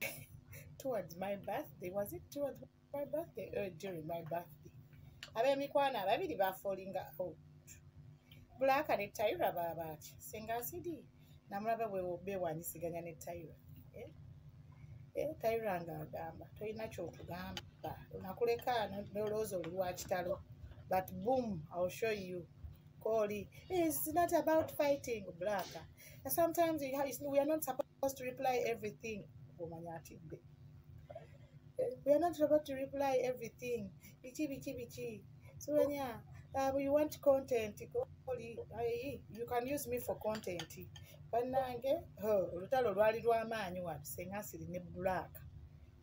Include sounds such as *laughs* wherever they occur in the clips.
*laughs* towards my birthday. Was it towards my birthday? Or during my birthday. Ab'emikwana ababiri bafallinga out. Bulaka ne taira babaaki singa sidi namulaba bewanyisiganya ne taira Eh? Eh, taira ng'agamba tolina kyokugamba. Nakuleka nolowooza oli lwa kitalo. But boom ill show you koli. It's not about fighting blaka. And sometimes we are not supposed to reply everything. We are not supposed to reply everything. Biki biki biki somanya uh, you want content you can use me for content. Bannange oh, olutalo lwali lw'amaanyi wano senga siri ne black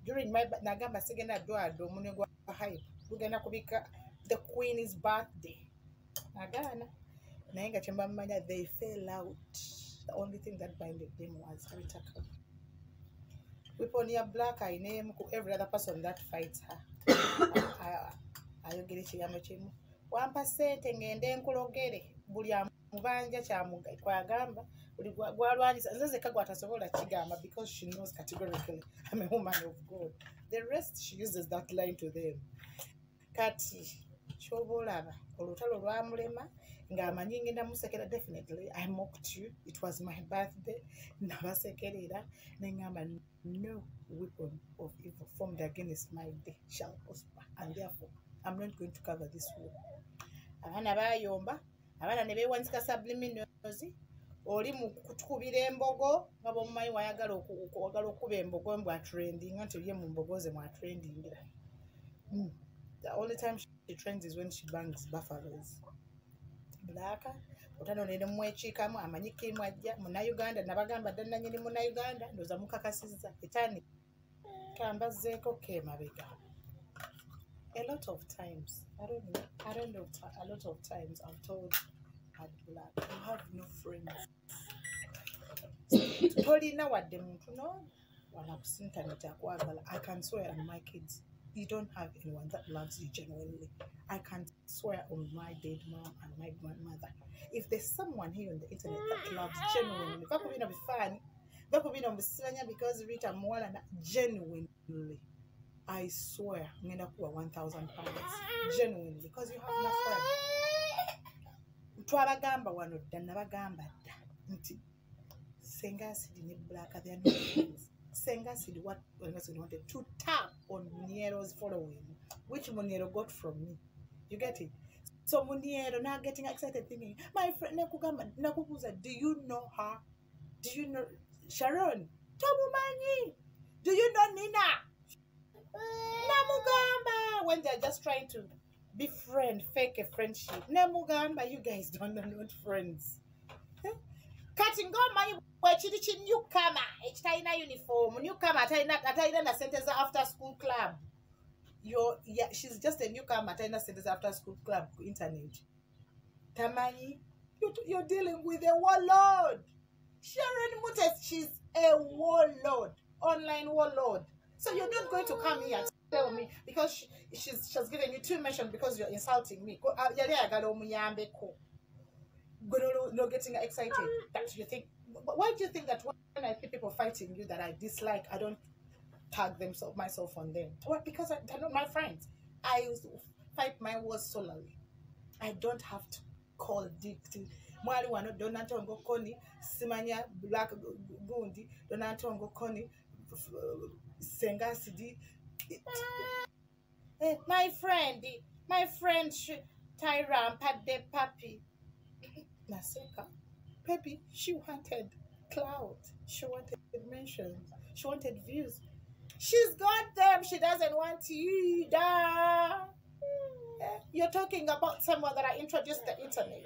during my ba- nagamba sigenda dwada omunwe gwa hype. Gugenda kubika the queen's birthday nagaana naye nga kyemba mumanya they fell out. The only thing that binded them was ritaka weapon ya black ayina emu ku every other person that fights her. *coughs* Ayogera ekigambo kimu. Wampa sente ngende nkulogere. Buli amubanja kwagamba buli gwa- gwalwanyisa. Nze zeka gwatasobola kigamba because she knows categorically I'm a woman of god. The rest she uses that line to them. Kati kyoba olaba olutalo lwamulema ng'amanyi ngenda musekera definitely i mocked you. It was my birthday. Nabasekerera neŋŋamba no weapon of evil formed against my day shall prosper and therefore i'm not going to cover this war. Abaana bayomba abaana ne beewanisika subliminals oli mu kutukubira embogo nga bwomumanyi wayagala wagala okuba embogo mbw atrendinga nti ye mu mbogo ze mwatrendingira Mm. the only time she trends is when she bangs buffaloes. Blaaka otano nene mwekiikamu amanyi kimu ajja munauganda nabagamba dda nanyini munauganda ndoza mukakasizza. Etani kambazzeeko kemabega. A lot of times i don't know i don't know a lot of times i've told had black you have no friends. Tolina wadde muntu no? Wala ku internet akwagala i can swear on my kids you don't have anyone that loves you genuinely. I can swear on my dead mom and my grandmother. If there's someone here on the internet that loves genuinely that could be number fan, that vakubino bifaani vakubino mbisiranya because rita na genuinely i swear ngenda kuwa 1000 pounds genuinely because you have no friend. Twabagamba wano dda nabagamba dda nti senga acid ne black they are not friends senga acid what acid wanted to tap on Muniero's following. Which Muniero got from me? You get it? So Muniero now getting excited thinking my friend nakubuza do you know her? Do you know Sharon Tomumanyi do you know Nina? Namugamba when they're just trying to befriend fake a friendship. Namugamba you guys don't know not friends. Eh? kati ng'omanyi bwekiri ki newcama ekitalina uniform newcama atalina na sente za after school club. Yo, yeah, she's just a newcomer atalina sente za after school club ku internet. Tamanyi you're, you're dealing with a warlord. Sharon mutes she's a warlord online warlord. So you're not going to come here and tell me because she, she's she's giving you two mention because you're insulting me. Ah, yali ayagala omuyambeko Gwe no, no getting excited. That you think why do you think that when I see people fighting you that I dislike I don't tag myself on them? Well, because I, they're not my friends. I fight my wars solely I don't have to call dick to mwali wano donatongo koni simanya black gu- gu- gundi donatongo koni f- f- sengasidi Eh, my friend my friend sh- tyra mpadde papi. *laughs* Naseka baby she wanted clout. She wanted mentions she wanted views. She's got them. She doesn't want you da Eh, you're talking about someone that i introduced the internet.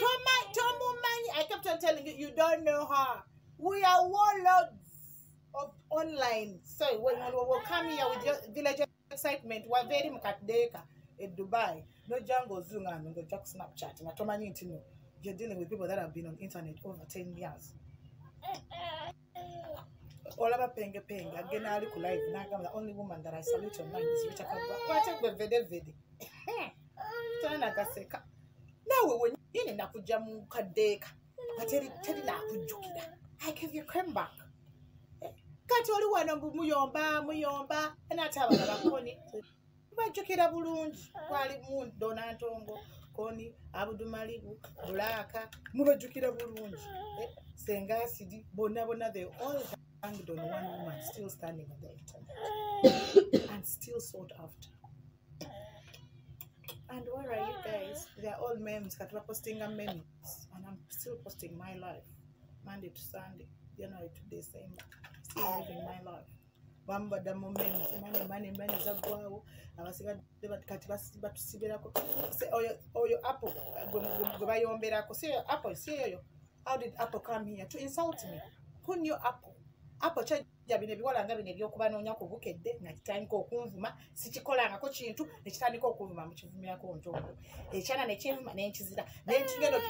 Toma- Tomumanyi, i kept on telling you you don't know her. We are warlords of online. So when, we will come here with your village excitement waveri mukadeka e dubai. Nojja ngaozunga ano ngojja ku snapchat. Nga tomanyi nti no you're dealing with people that have been on internet over 10 years. Olaba penge penge agenda ali ku live nagamba the only woman that i salute online is rita kagwa kwate gwe vedevede *laughs* tona nagaseka naawe wenyini nakujja mu kadeeka nga teri teri nakujjukira i give you cream back. Kati oli wano muyomba muyomba? Naate abala bakoni bajjukira bulungi twali mu donantongo koni abudumalibu bulungi. Eh, senga they all hanged on one woman still standing on the internet. And still sought after. And where are you guys? They're all memes. Kati bapostinga memes. And i'm still posting my life. Monday to sunday. January to december still living my life bamu badda mu memes mane mane mane zaggwawo abasigadde kati Se- oyo apple gwe- bayomberako. Si oyo apple si oyo how did apple come here to insult me? Who knew apple? Apple kyajja bino ebiwala nga bino ebyokubanoonya ku bukedde nga kitandika okunvuma sikikolangako kintu nekitandika okunvuma mukivumirako ntongo ekyana nekinvuma nenkizira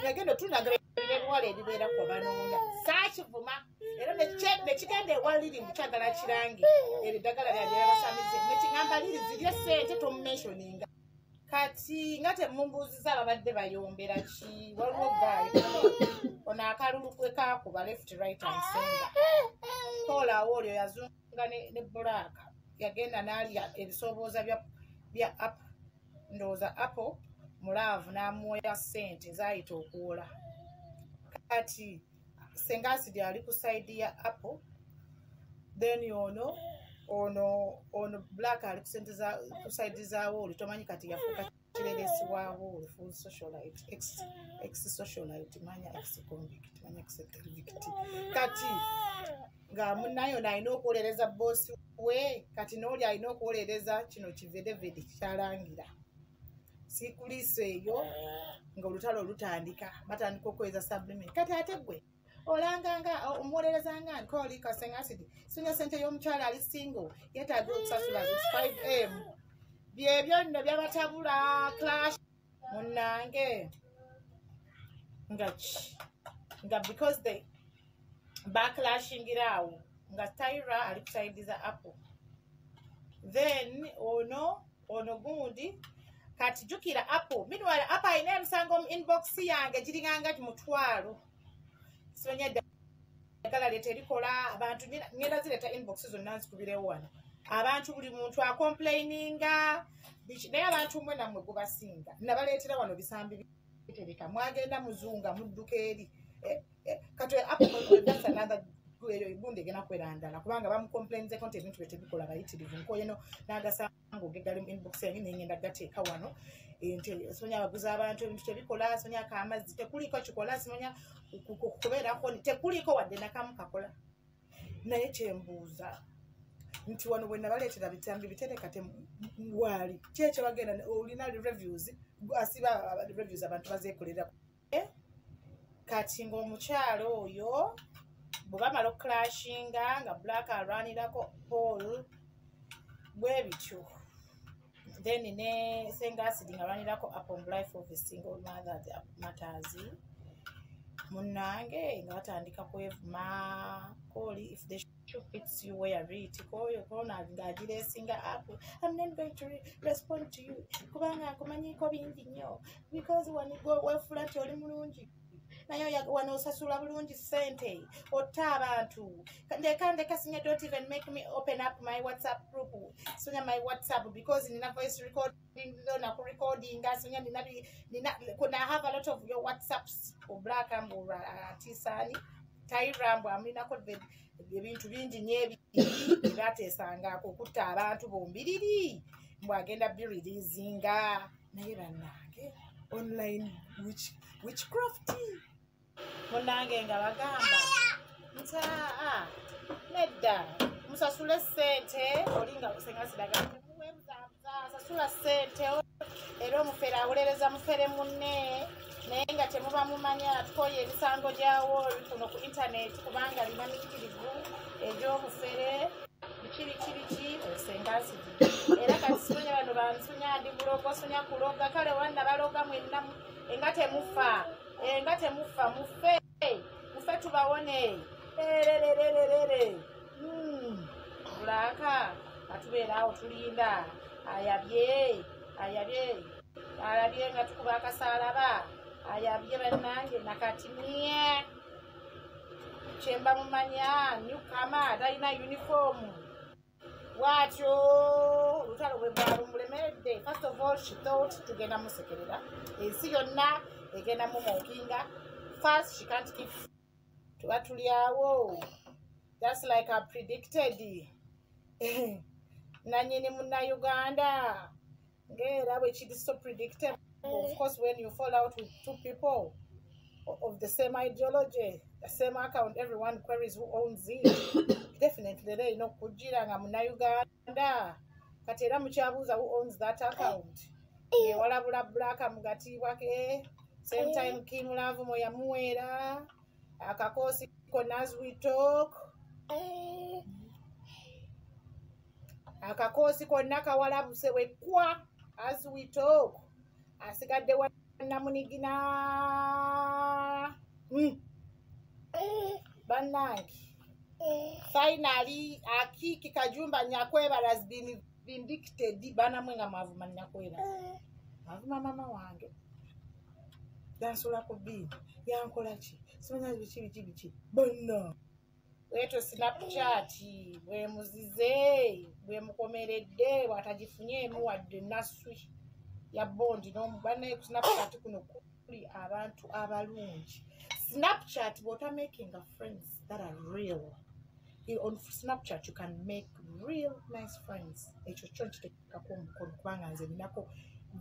negenda otunagala ebiwala ebibeera ku banoonya saakivuma era nekigenda ewa liri mukyagala kirange. Eryo eddagala lyalyabasamize nekigamba liri zirye sente tomumensioninga kati nga temumbuuziza ababadde bayombera ki? Waliwo gaayo ono akalulu kwe kakuba left right and center. Koolaawo olyo yazunga ne bulaaka yagenda n'alya ebisoobooza bya apple ndowooza apple mulaavu n'amuwoya sente zaayita okuwola kati senga asidi ali ku saidi ya apple then ono ono ono black ali ku saidi za wooli tomanyi kati yafuuka kireresi wa wooli full socialite ex ex socialite manya ex convict manya ex convict. Kati nga munayo nalina okuwolereza boosi we kati n'oli alina okuwolereza kino kivedevede kyalangira siikuliiso eyo nga olutalo olutandika batandika okweza sublimin kati ate gwe olanganga omuwolerezanga nti koli kasenga asidi sinya sente y'omukyala ali single yetaaga okusasula zi 5m byebyo nno byabatabula clash munange nga nga because they backlashingiraawo nga tyra ali kusaidiza apple. Then ono ono gundi kati jukira apple meanwhile apple alina emisango mu inbox yange giringanga mutwalo simanyi eddagala lye terikola abantu ngenda zireeta inbox zonna nzikubirewo wano abantu buli muntu acomplaininga biki naye abantu mwe nammwe gubasinga nabaleetera wano bisambi bitereka mwagenda muzunga mudduka eri Eh, eh, kati apple another eyo egundi egenda kwerandala kubanga bamucomplainzeko nti ebintu byetebikola bayitirivu. Nkoyeno n'agasango gegali mu inbox yange nengenda gateeka wano nti sonya abaguzi abantu ebintu tebikola sonya akamazzi tekuliko kikola sonya kubeerako tekuliko wadde nakamu kakola. Naye kyembuuza nti wano bwe nabaleetera bitambi bitereka waali kyekyo bagenda olina reviews asiba reviews abantu bazeekolera Eh, kati ng'omukyalo oyo bwe bamala okuclashinga nga black alwanirako paul bwe bityo. Then ne senga acid nga alwanirako upon life of a single mother the matters. Munange nga batandika kwevuma koli if the shoe fits you wear it koyo kona ngaagireesinga up. I'm not going to re- respond to you kubanga nkumanyiko bingi nnyo. Because wanigwe wefula nti oli mulungi naye wano osasula bulungi sente otta abantu. Ndeka ndeka sinya don't even make me open up my whatsapp group. Sonya my whatsapp because nina voice recording na ku recording sonya nina nina kuna have a lot of your whatsapps oblack ambu atisani tairambu aminako ebintu bingi nyebi ebyatesangako okutta abantu bombiriri mbw agenda bireleasinga naye bannange online witch- witchcraft munange nga bagamba nti aa nedda musasule sente olinga sengasidagamba sasula sente era omufere awolereza mufere munne naye nga temuba mumanya tukoye emisango gyawo kuno ku intaneti kubanga lina mikirivu egy'obufere bikiri kiriki osengazigi era kati simunya bano bansunya ndi bulogo sunya kuloga kale wanna baloga mwenna enga temufa enga temufa mufe. Mufe tubawone. Ererererere bulaka atubeera awo tulinda. Ayabye ayabye. Alabye nga tukuba akasalaba. Ayabye bannange nakati nye kyemba mumanya newkama talina unifoomu bwatyo olutalo bwe bwalumulemeredde first of all she thought tugenda musekerera. Ensi yonna egenda mumookinga first she can't keep tuba tuli awo just like i predicted *laughs* nanyini munnauganda ngaera bwe kiri so predictable of course when you fall out with two people of the same ideology the same account everyone queries who owns it. *coughs* Definitely era erina okukugira nga munnauganda kati era mukyabuuza who owns that account? Ngewalabula blaka mugatiibwake same time king lavumo yamuweera akakoosi konna as we talk. Akakoosi konna kawalabuse bwekwa as we talk. Asigadde wanamunigina mm. bannange. Finally akiki kajumba nyakwebala has been vindicted. Banamwe nga mwavuma nyakwebala mwavuma mama wange yansula ku biini yankola ki? Simanya biki biki biki? Bonna. Weto snapchat bwemuzize bwemukomeredde bwatagifunyeemu wadde naswi ya bondi banaye ku snapchat kuno kuli abantu abalungi. Snapchat bwota making a friends that are real. On snapchat you can make real nice friends. Ekyo kyo nkitekako omukono kubanga nze ninako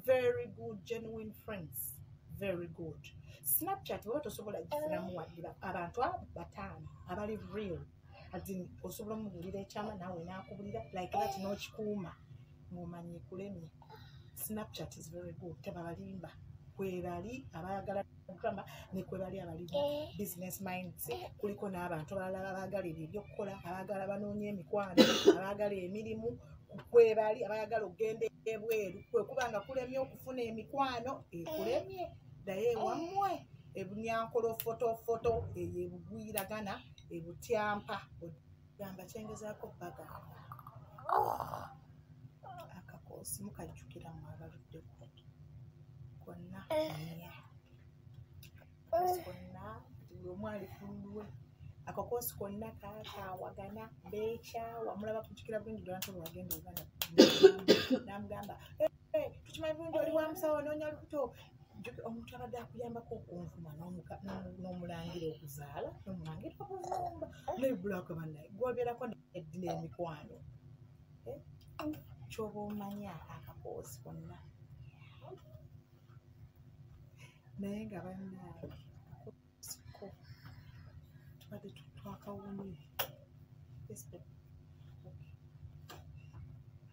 very good genuine friends very good. Snapchat bweba tosobola gifunamu wadde abantu bataano abali real ati osobola omubulira ekyama naawe nakubulira like that nokikuuma ngaomanyi kulemye. Snapchat is very good. Tebabalimba. Kwebali abayagala drama nekwebali abali business minds. Kuliko n'abantu abalala abaagala ebyo ebyokukola abaagala banoonya emikwano *coughs* abaagala emirimu kwebali abayagala okugenda ebweru kwekubanga kulemye okufuna emikwano ekulemye naye ewammwe ebunyankola fotofoto eyo ebugwiragana ebutyampa. Gamba kyengezaako baga akakoosi mukajjukira mu abaluddeku konna konna buli omu ali kululwe akakoosi konna kakawagana beekyawa mulaba kujjukira bulungi lwantu lwagenda uganda. Namugamba tukimanyi bulungi oli wa musawo noonya lubuto omuntu abadde akuyambako okunvuma n'omulangira okuzaala n'omulangira okuvumba nebulaka bannaye gwoberako eddina emikwano. Kyoba omanya akakoosi konna. Naye nga bannaye akakosiko tubadde twakawunye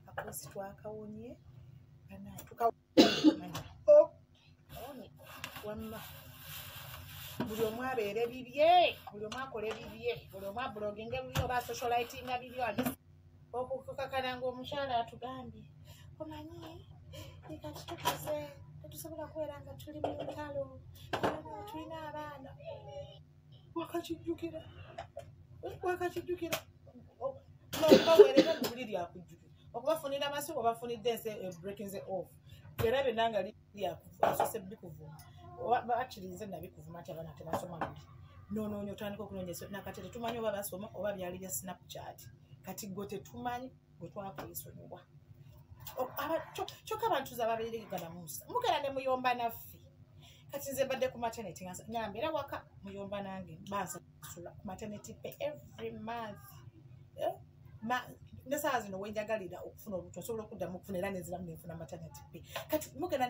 akakoosi twakawunye bannaye tukawunya wamma. Buli omu abeere bibye buli omu akole bibye buli omu abuloginga bibye oba socialitinga bibye okukakana ngaomukyala atugambye omanyi eka kitukuze tetusobola kubeera nga tuli mu ntalo tulina abaana. Wakakijjukira wakakijjukira baweerera buli lyakujjukira. Okubafunira amasi obafunidde ensi breakinze off era byonna nga lyasose bikuvuma actually nze nabikuvuma nti abaana tebasoma buli nonoonya otandika okunoonya nakati tetumanyi oba basoma oba byali bya snapchat. Kati gwe tetumanyi gwe twakwisonyiwa kyokka abantu ze ababeregana musa mugenda ne muyomba naffe. Kati nze mbadde ku maternity ngamba era waka muyomba nange bansasula ku maternity pe every month. Nesaawa zino wenjagalira okufuna olubuto osobola okuddamu okufuna era nenziramu nenfuna maternity pe kati mugenda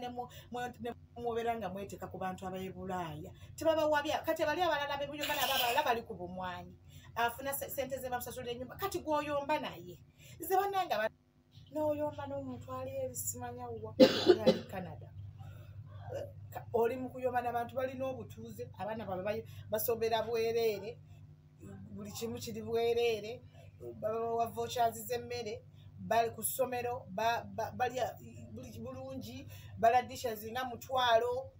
nemwobeera nga mweteeka ku bantu ab'ebulaaya tebabawabya kati bali abalala bebuyomba nabo abalala bali ku bumwanyi. Afuna sente ze bamusasulira enyumba kati gwoyomba naye ze bananga noyomba n'omuntu ali ebisimanyawa *coughs* ali canada. Oli mu kuyomba n'abantu balina obutuuze abaana babe basobera bwereere buli kimu kiri bwereere babawa vochers z'emmere bali ku ssomero balya bulungi bala dishes nga mutwalo.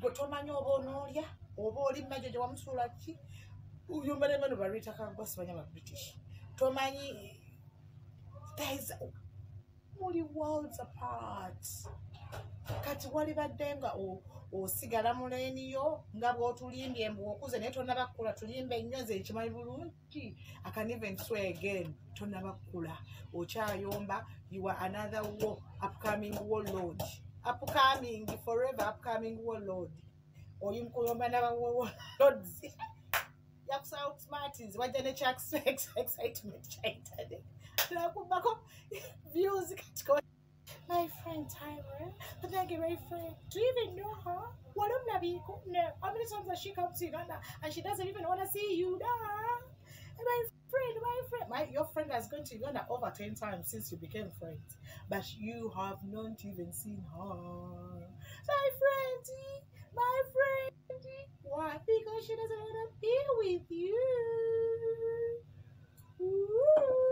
Gwe tomanyi oba onoolya oba oli majo gye wamusuula ki? Uyumba nemano balwitakagwasibanya ba british. Tomanyi muli worlds apart kati walibadde nga osigala mu leeniyo nga bw'otulimbye mbwokuze naye tonabakkula tulimba ennyo ze ekimanyi bulungi. Akanevent swear again tonabakkula okyayomba you are another war upcoming warlord. Upcoming forever upcoming warlord. Oli mukuyomba nabawarlords *laughs* yakusoutsmartins wajja ne *laughs* excitement kyaitade nakubako views even know her? Nabiko? No. How many times has she come to Uganda and she doesn't even want to see you? Nah. My friend, my friend. My, your friend has gone to Uganda over 10 times since you became friends. But you have not even seen her. My friend, my friend. Why? Because she doesn't want to be with you. Ooh.